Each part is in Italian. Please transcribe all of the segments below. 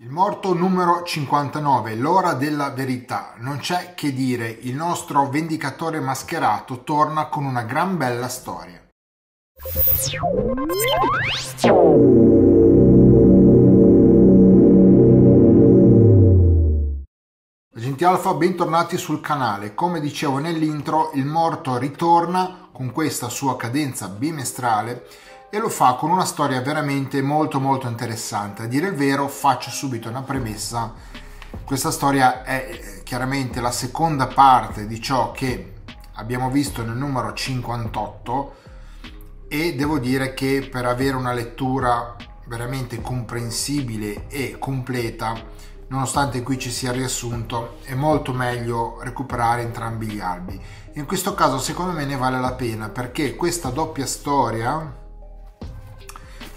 Il morto numero 59, l'ora della verità. Non c'è che dire, il nostro vendicatore mascherato torna con una gran bella storia. Agenti Alfa, bentornati sul canale. Come dicevo nell'intro, il morto ritorna con questa sua cadenza bimestrale e lo fa con una storia veramente molto molto interessante. A dire il vero faccio subito una premessa, questa storia è eh, chiaramente la seconda parte di ciò che abbiamo visto nel numero 58 e devo dire che per avere una lettura veramente comprensibile e completa, nonostante qui ci sia riassunto, è molto meglio recuperare entrambi gli albi. In questo caso secondo me ne vale la pena perché questa doppia storia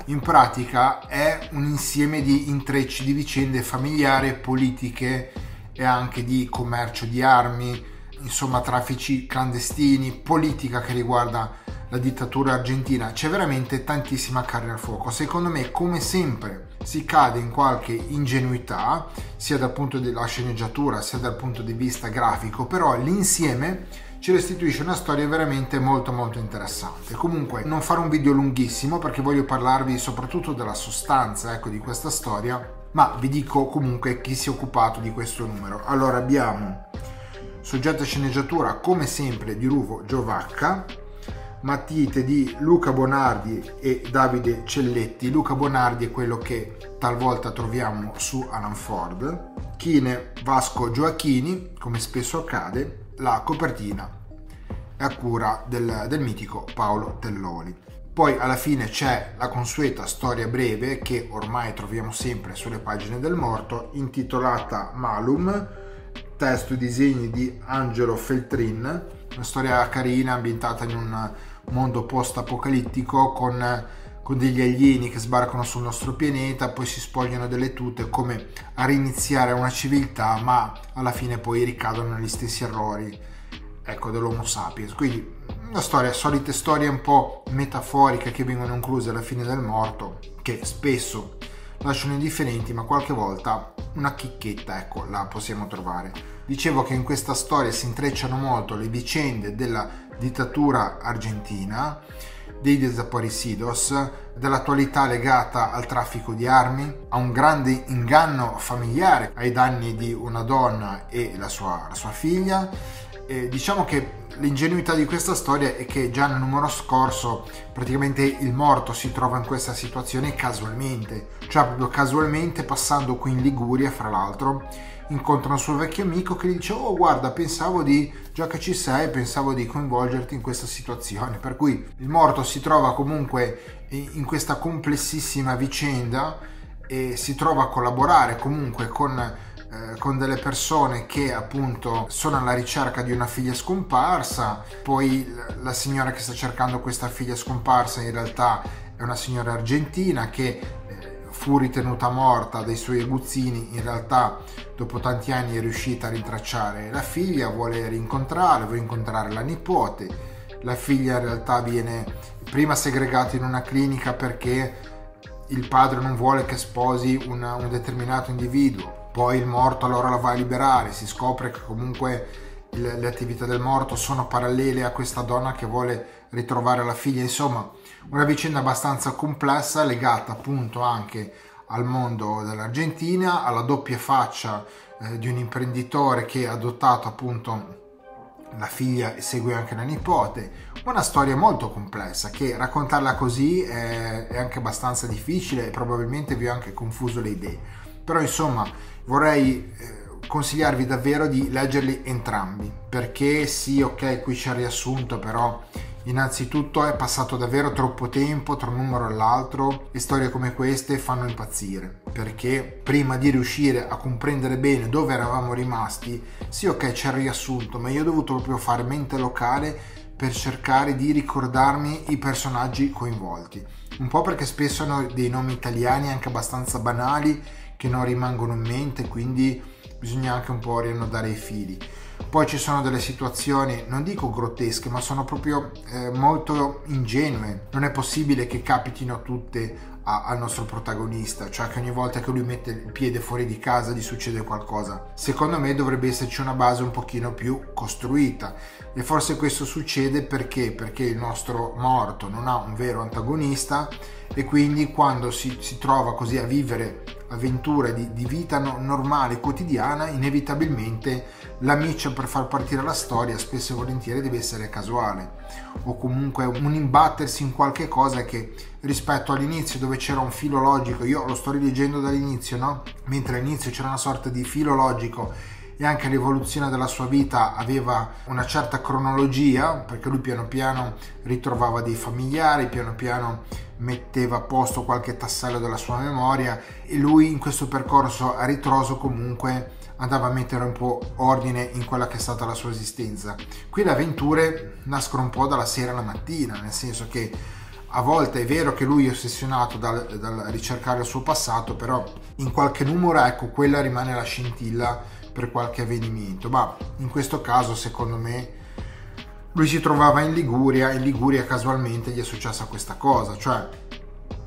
in pratica è un insieme di intrecci di vicende familiari, politiche e anche di commercio di armi, insomma traffici clandestini, politica che riguarda la dittatura argentina. C'è veramente tantissima carne al fuoco. Secondo me, come sempre, si cade in qualche ingenuità, sia dal punto della sceneggiatura sia dal punto di vista grafico, però l'insieme ci restituisce una storia veramente molto molto interessante. Comunque non farò un video lunghissimo perché voglio parlarvi soprattutto della sostanza ecco, di questa storia, ma vi dico comunque chi si è occupato di questo numero. Allora abbiamo soggetto e sceneggiatura come sempre di Ruvo Giovacca, matite di Luca Bonardi e Davide Celletti. Luca Bonardi è quello che talvolta troviamo su Alan Ford. Chine Vasco Gioacchini, come spesso accade, la copertina a cura del, del mitico Paolo Telloli. Poi alla fine c'è la consueta storia breve che ormai troviamo sempre sulle pagine del morto, intitolata Malum, testo e disegni di Angelo Feltrin, una storia carina ambientata in un mondo post-apocalittico con, con, degli alieni che sbarcano sul nostro pianeta, poi si spogliano delle tute come a riniziare una civiltà, ma alla fine poi ricadono negli stessi errori ecco, dell'Homo sapiens. Quindi una storia, solite storie un po' metaforiche che vengono incluse alla fine del morto, che spesso lasciano indifferenti, ma qualche volta una chicchetta, ecco, la possiamo trovare. Dicevo che in questa storia si intrecciano molto le vicende della dittatura argentina, dei desaparecidos, dell'attualità legata al traffico di armi, a un grande inganno familiare ai danni di una donna e la sua, la sua figlia. Eh, diciamo che l'ingenuità di questa storia è che già nel numero scorso praticamente il morto si trova in questa situazione casualmente, cioè proprio casualmente passando qui in Liguria, fra l'altro, incontra un suo vecchio amico che gli dice oh guarda pensavo di, già che ci sei, pensavo di coinvolgerti in questa situazione, per cui il morto si trova comunque in questa complessissima vicenda e si trova a collaborare comunque con eh, con delle persone che appunto sono alla ricerca di una figlia scomparsa, poi la signora che sta cercando questa figlia scomparsa in realtà è una signora argentina che fu ritenuta morta dai suoi aguzzini, in realtà dopo tanti anni è riuscita a rintracciare la figlia, vuole rincontrare, vuole incontrare la nipote, la figlia in realtà viene prima segregata in una clinica perché il padre non vuole che sposi una, un determinato individuo, poi il morto allora la va a liberare, si scopre che comunque le, le attività del morto sono parallele a questa donna che vuole ritrovare la figlia, insomma una vicenda abbastanza complessa legata appunto anche al mondo dell'Argentina, alla doppia faccia eh, di un imprenditore che ha adottato appunto la figlia e segue anche la nipote. Una storia molto complessa che raccontarla così è, è anche abbastanza difficile e probabilmente vi ho anche confuso le idee. Però insomma vorrei eh, consigliarvi davvero di leggerli entrambi perché sì ok qui c'è il riassunto però innanzitutto è passato davvero troppo tempo tra un numero e l'altro e storie come queste fanno impazzire perché prima di riuscire a comprendere bene dove eravamo rimasti sì ok c'è il riassunto ma io ho dovuto proprio fare mente locale per cercare di ricordarmi i personaggi coinvolti. Un po' perché spesso hanno dei nomi italiani anche abbastanza banali che non rimangono in mente, quindi bisogna anche un po' riannodare i fili. Poi ci sono delle situazioni, non dico grottesche, ma sono proprio eh, molto ingenue. Non è possibile che capitino tutte a, al nostro protagonista, cioè che ogni volta che lui mette il piede fuori di casa gli succede qualcosa. Secondo me dovrebbe esserci una base un pochino più costruita e forse questo succede perché? Perché il nostro morto non ha un vero antagonista e quindi quando si, si trova così a vivere avventure di, di vita no, normale, quotidiana, inevitabilmente la miccia per far partire la storia spesso e volentieri deve essere casuale o comunque un imbattersi in qualche cosa che rispetto all'inizio dove c'era un filo logico, io lo sto rileggendo dall'inizio, no? Mentre all'inizio c'era una sorta di filo logico e anche l'evoluzione della sua vita aveva una certa cronologia, perché lui piano piano ritrovava dei familiari, piano piano metteva a posto qualche tassello della sua memoria e lui in questo percorso a ritroso comunque andava a mettere un po' ordine in quella che è stata la sua esistenza. Qui le avventure nascono un po' dalla sera alla mattina, nel senso che a volte è vero che lui è ossessionato dal, dal ricercare il suo passato, però in qualche numero, ecco, quella rimane la scintilla per qualche avvenimento. Ma in questo caso, secondo me, lui si trovava in Liguria, in Liguria casualmente gli è successa questa cosa, cioè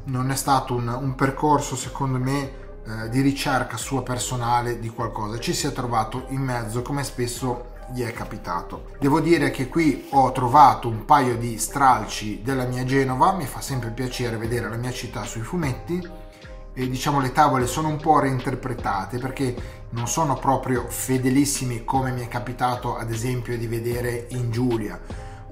non è stato un, un percorso, secondo me, eh, di ricerca sua personale di qualcosa, ci si è trovato in mezzo come spesso gli è capitato. Devo dire che qui ho trovato un paio di stralci della mia Genova, mi fa sempre piacere vedere la mia città sui fumetti e diciamo le tavole sono un po' reinterpretate perché non sono proprio fedelissimi come mi è capitato ad esempio di vedere in Giulia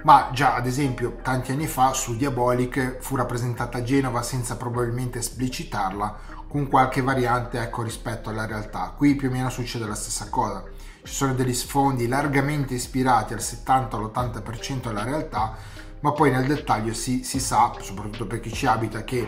ma già ad esempio tanti anni fa su Diabolic fu rappresentata Genova senza probabilmente esplicitarla con qualche variante ecco, rispetto alla realtà. Qui più o meno succede la stessa cosa. Ci sono degli sfondi largamente ispirati al 70-80% alla realtà, ma poi nel dettaglio si, si sa, soprattutto per chi ci abita, che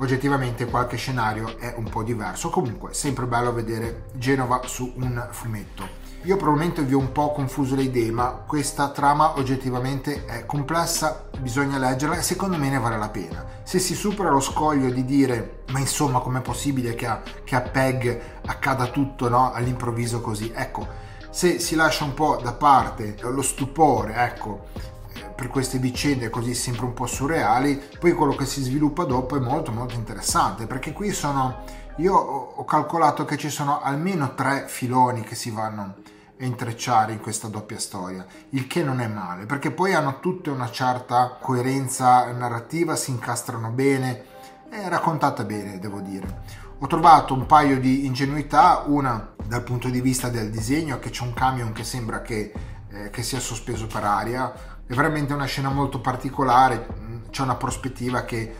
oggettivamente qualche scenario è un po' diverso. Comunque, sempre bello vedere Genova su un fumetto. Io probabilmente vi ho un po' confuso le idee, ma questa trama oggettivamente è complessa, bisogna leggerla e secondo me ne vale la pena. Se si supera lo scoglio di dire, ma insomma com'è possibile che a, che a Peg accada tutto no? all'improvviso così? Ecco, se si lascia un po' da parte lo stupore, ecco, per queste vicende così sempre un po' surreali, poi quello che si sviluppa dopo è molto molto interessante, perché qui sono io ho calcolato che ci sono almeno tre filoni che si vanno a intrecciare in questa doppia storia, il che non è male, perché poi hanno tutte una certa coerenza narrativa, si incastrano bene, è raccontata bene, devo dire. Ho trovato un paio di ingenuità, una dal punto di vista del disegno, che c'è un camion che sembra che, eh, che sia sospeso per aria, è veramente una scena molto particolare, c'è una prospettiva che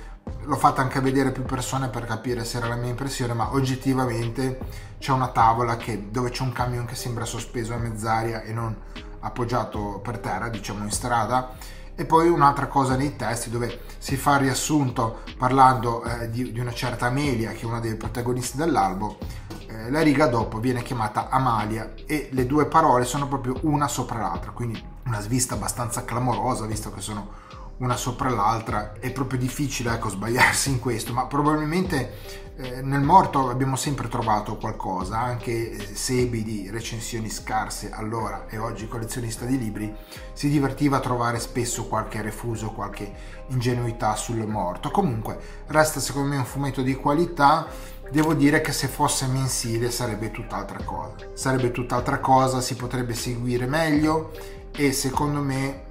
l'ho fatta anche vedere più persone per capire se era la mia impressione, ma oggettivamente c'è una tavola che, dove c'è un camion che sembra sospeso a mezz'aria e non appoggiato per terra, diciamo in strada. E poi un'altra cosa nei testi dove si fa il riassunto parlando eh, di, di, una certa Amelia, che è una dei protagonisti dell'albo. Eh, la riga dopo viene chiamata Amalia e le due parole sono proprio una sopra l'altra, quindi una svista abbastanza clamorosa, visto che sono una sopra l'altra, è proprio difficile ecco, sbagliarsi in questo, ma probabilmente eh, nel morto abbiamo sempre trovato qualcosa, anche Sebi di recensioni scarse. Allora e oggi collezionista di libri si divertiva a trovare spesso qualche refuso, qualche ingenuità sul morto. Comunque resta secondo me un fumetto di qualità, devo dire che se fosse mensile sarebbe tutt'altra cosa, sarebbe tutt'altra cosa, si potrebbe seguire meglio e secondo me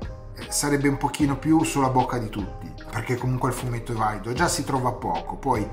sarebbe un pochino più sulla bocca di tutti, perché comunque il fumetto è valido, già si trova poco, poi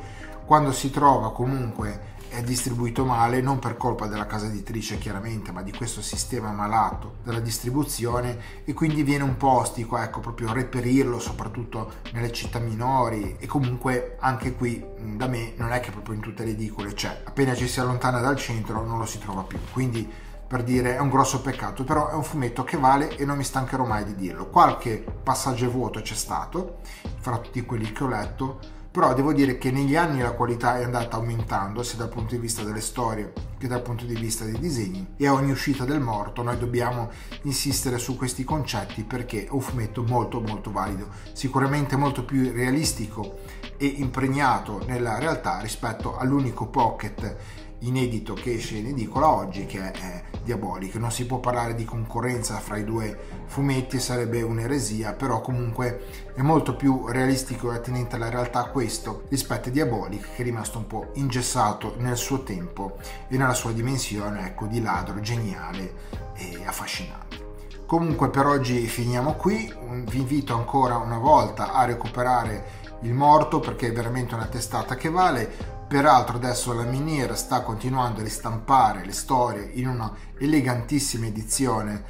quando si trova comunque è distribuito male, non per colpa della casa editrice chiaramente, ma di questo sistema malato della distribuzione e quindi viene un po' ostico, ecco, proprio reperirlo soprattutto nelle città minori e comunque anche qui da me non è che proprio in tutte le edicole c'è, appena ci si allontana dal centro non lo si trova più, quindi per dire è un grosso peccato, però è un fumetto che vale e non mi stancherò mai di dirlo. Qualche passaggio vuoto c'è stato, fra tutti quelli che ho letto, però devo dire che negli anni la qualità è andata aumentando sia dal punto di vista delle storie che dal punto di vista dei disegni e a ogni uscita del morto noi dobbiamo insistere su questi concetti perché è un fumetto molto molto valido, sicuramente molto più realistico e impregnato nella realtà rispetto all'unico pocket inedito che esce in edicola oggi che è diaboliche. Non si può parlare di concorrenza fra i due fumetti, sarebbe un'eresia, però comunque è molto più realistico e attinente alla realtà questo rispetto a Diabolic che è rimasto un po' ingessato nel suo tempo e nella sua dimensione ecco, di ladro geniale e affascinante. Comunque per oggi finiamo qui, vi invito ancora una volta a recuperare il morto perché è veramente una testata che vale Peraltro adesso la miniera sta continuando a ristampare le storie in una elegantissima edizione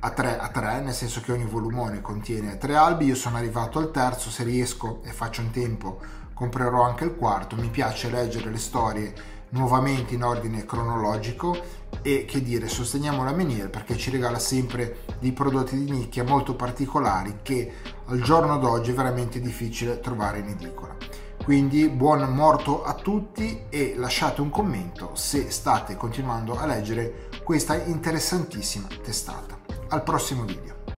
a 3 a 3, nel senso che ogni volumone contiene tre albi. Io sono arrivato al terzo, se riesco e faccio in tempo comprerò anche il quarto. Mi piace leggere le storie nuovamente in ordine cronologico e che dire, sosteniamo la miniera perché ci regala sempre dei prodotti di nicchia molto particolari che al giorno d'oggi è veramente difficile trovare in edicola. Quindi buon morto a tutti e lasciate un commento se state continuando a leggere questa interessantissima testata. Al prossimo video.